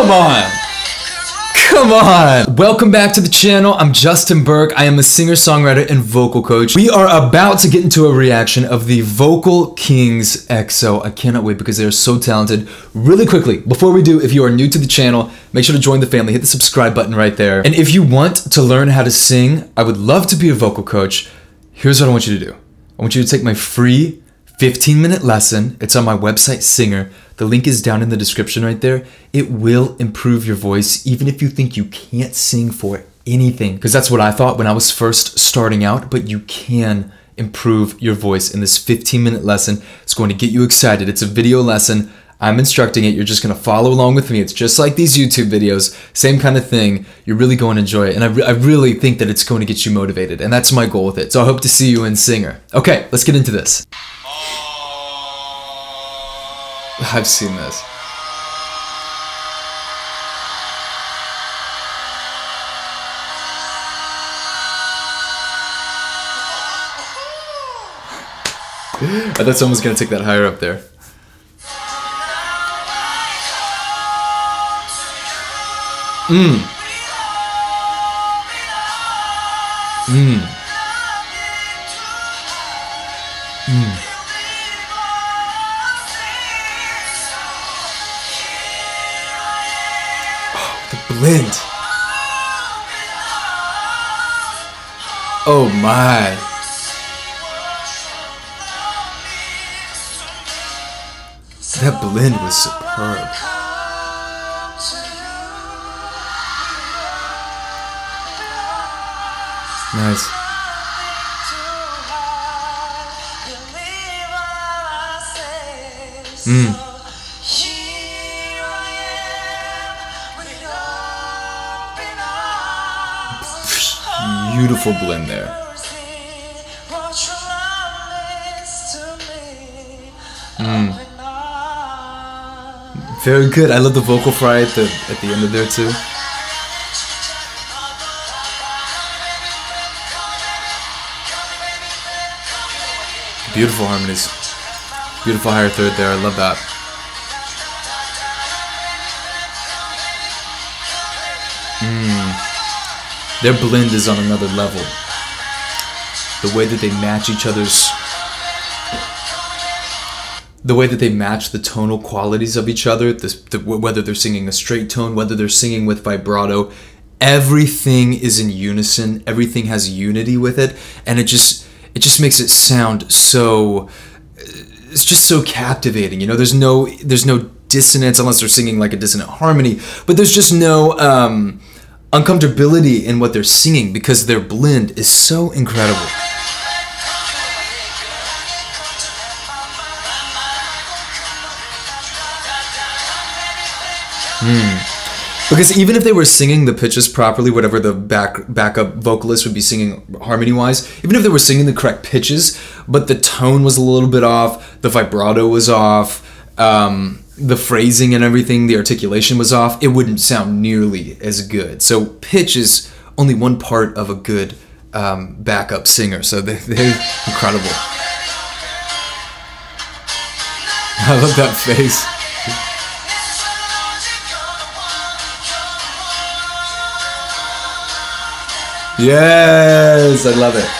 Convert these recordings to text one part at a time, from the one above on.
Come on. Come on! Welcome back to the channel. I'm Justin Burke. I am a singer, songwriter, and vocal coach. We are about to get into a reaction of the Vocal Kings EXO. I cannot wait because they are so talented. Really quickly, before we do, if you are new to the channel, make sure to join the family. Hit the subscribe button right there. And if you want to learn how to sing, I would love to be a vocal coach. Here's what I want you to do I want you to take my free 15 minute lesson. It's on my website, Singr. The link is down in the description right there. It will improve your voice, even if you think you can't sing for anything. Because that's what I thought when I was first starting out, but you can improve your voice in this 15 minute lesson. It's going to get you excited. It's a video lesson. I'm instructing it. You're just going to follow along with me. It's just like these YouTube videos, same kind of thing. You're really going to enjoy it. And I, re- I really think that it's going to get you motivated. And that's my goal with it. So I hope to see you in Singr. Okay, let's get into this. I've seen this. I thought someone was gonna take that higher up there. Mmm. Mmm. Mmm. Blend. Oh my. That blend was superb. Nice. Mmm. Beautiful blend there. Mm. Very good. I love the vocal fry at the at the end of there too. Beautiful harmonies. Beautiful higher third there. I love that. Their blend is on another level. The way that they match each other's. The way that they match the tonal qualities of each other, the, whether they're singing a straight tone, whether they're singing with vibrato, everything is in unison. Everything has unity with it, and it just it just makes it sound so. It's just so captivating. You know, there's no there's no dissonance unless they're singing like a dissonant harmony, but there's just no. Um, uncomfortability in what they're singing because their blend is so incredible. Hmm. Because even if they were singing the pitches properly, whatever the back backup vocalist would be singing harmony wise, even if they were singing the correct pitches, but the tone was a little bit off, the vibrato was off, um, the phrasing and everything, the articulation was off, it wouldn't sound nearly as good. So pitch is only one part of a good um, backup singer. So they, they're incredible. I love that face. Yes, I love it.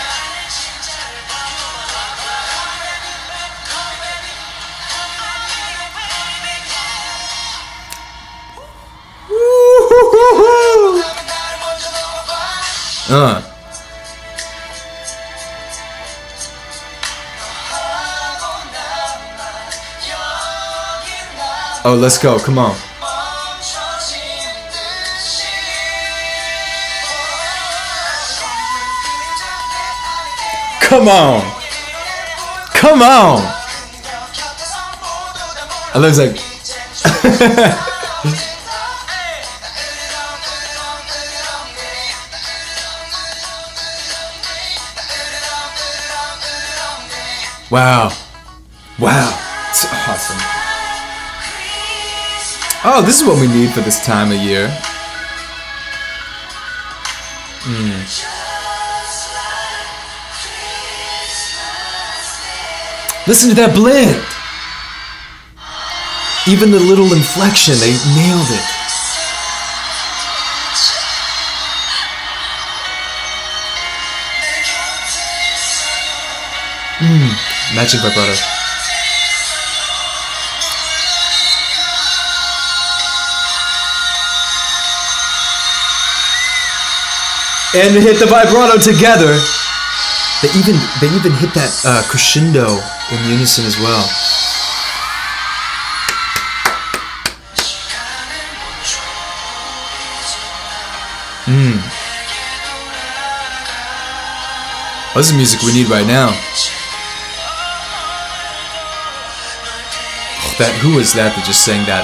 Oh, let's go. Come on. Come on. Come on. I love like Wow. Wow. It's awesome. Oh, this is what we need for this time of year. Mm. Listen to that blend! Even the little inflection, they nailed it. Mm, matching vibrato. And hit the vibrato together. They even they even hit that uh, crescendo in unison as well. Hmm. Oh, this is music we need right now. Oh, that who is that that just sang that?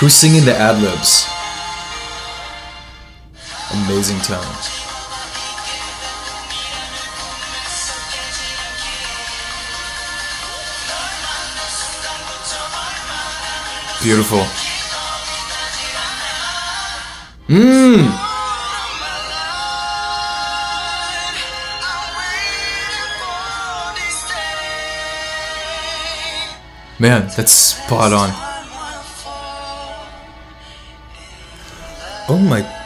Who's singing the ad libs? Amazing tone. Beautiful. Mmm. Man, that's spot on. Oh my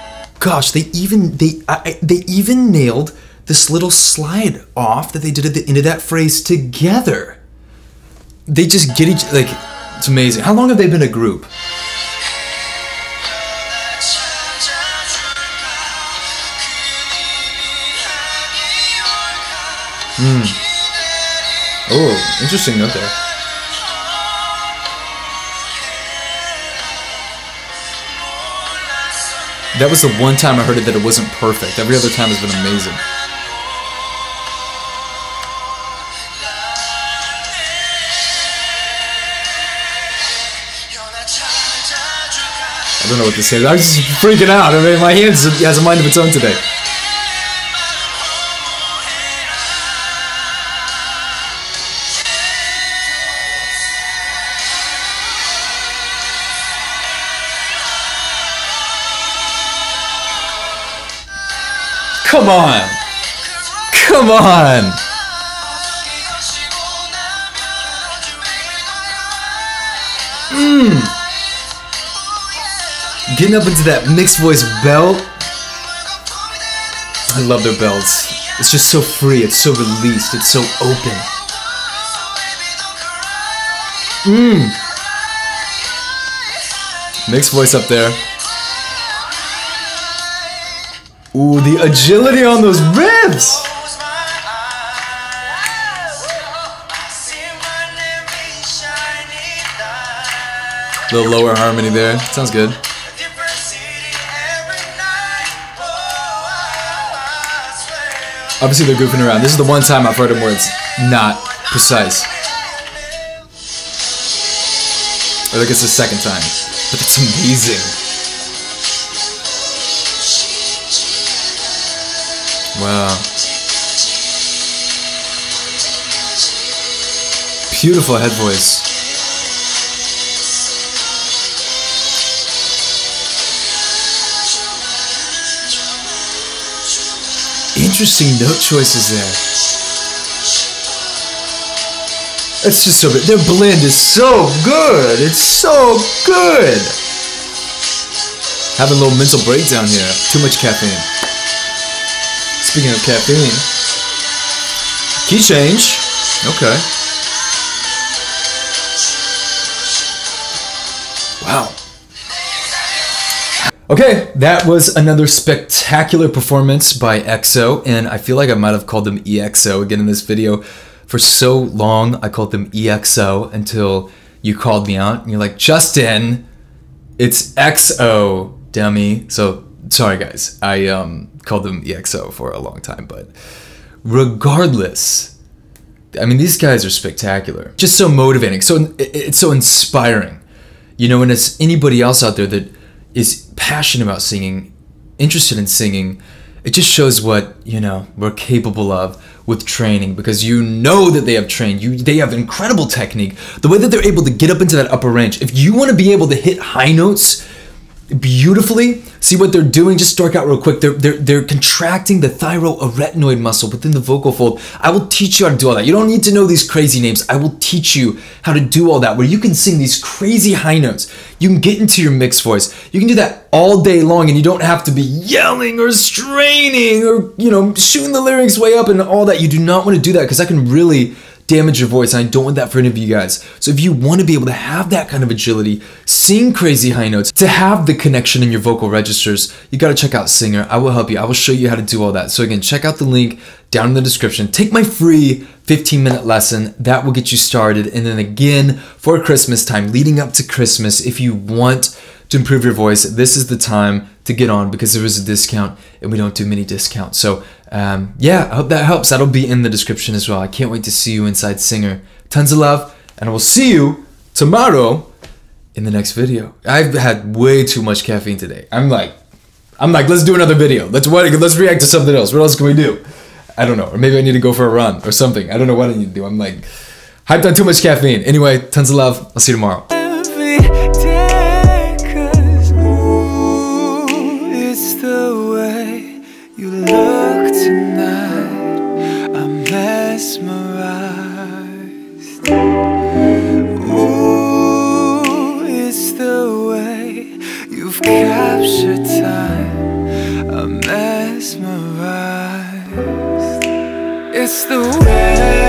gosh, they even they I, they even nailed this little slide off that they did at the end of that phrase together. They just get each like it's amazing. How long have they been a group? Hmm. Oh, interesting note there. That was the one time I heard it that it wasn't perfect. Every other time has been amazing. I don't know what to say. I was just freaking out. I mean, my hands has a mind of its own today. Come on! Come on! Mmm! Getting up into that mixed voice belt. I love their belts. It's just so free, it's so released, it's so open. Mmm! Mixed voice up there. Ooh, the agility on those riffs! The lower harmony there. Sounds good. Obviously they're goofing around. This is the one time I've heard them where it's not precise. I think it's the second time. But it's amazing. Wow. Beautiful head voice. Interesting note choices there. It's just so good. Their blend is so good. It's so good. Having a little mental breakdown here. Too much caffeine. Speaking of caffeine, key change. Okay. Wow. Okay, that was another spectacular performance by EXO, and I feel like I might have called them EXO again in this video. For so long, I called them EXO until you called me out, and you're like, Justin, it's XO, dummy. So sorry guys, I um, called them EXO for a long time, but regardless, I mean these guys are spectacular, just so motivating, so it's so inspiring, you know. And it's anybody else out there that is passionate about singing, interested in singing, it just shows what you know we're capable of with training because you know that they have trained. You they have incredible technique. The way that they're able to get up into that upper range. If you want to be able to hit high notes beautifully. See what they're doing? Just dark out real quick. They're, they're, they're contracting the thyroarytenoid muscle within the vocal fold. I will teach you how to do all that. You don't need to know these crazy names. I will teach you how to do all that where you can sing these crazy high notes. You can get into your mixed voice. You can do that all day long and you don't have to be yelling or straining or, you know, shooting the lyrics way up and all that. You do not want to do that because that can really damage your voice. And I don't want that for any of you guys. So if you want to be able to have that kind of agility, sing crazy high notes, to have the connection in your vocal registers, you got to check out Singr. I will help you. I will show you how to do all that. So again, check out the link down in the description. Take my free 15 minute lesson. That will get you started. And then again, for Christmas time, leading up to Christmas, if you want to improve your voice, this is the time to get on because there is a discount and we don't do many discounts. So um, yeah, I hope that helps. That'll be in the description as well. I can't wait to see you inside Singr. Tons of love, and I will see you tomorrow in the next video. I've had way too much caffeine today. I'm like, I'm like, let's do another video. Let's what? Let's react to something else. What else can we do? I don't know. Or maybe I need to go for a run or something. I don't know what I need to do. I'm like hyped on too much caffeine. Anyway, tons of love. I'll see you tomorrow. It's the way.